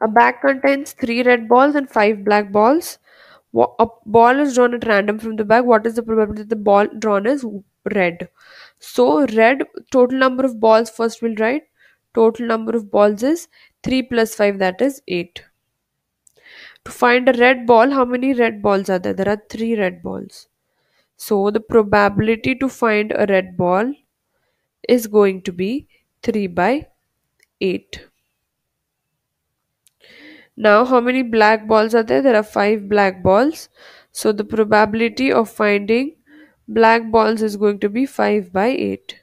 A bag contains three red balls and five black balls. A ball is drawn at random from the bag. What is the probability that the ball drawn is red? So red total number of balls first we'll write. Total number of balls is 3 plus 5 that is 8. To find a red ball, how many red balls are there? There are 3 red balls. So the probability to find a red ball is going to be 3 by 8. Now how many black balls are there? There are 5 black balls. So the probability of finding black balls is going to be 5 by 8.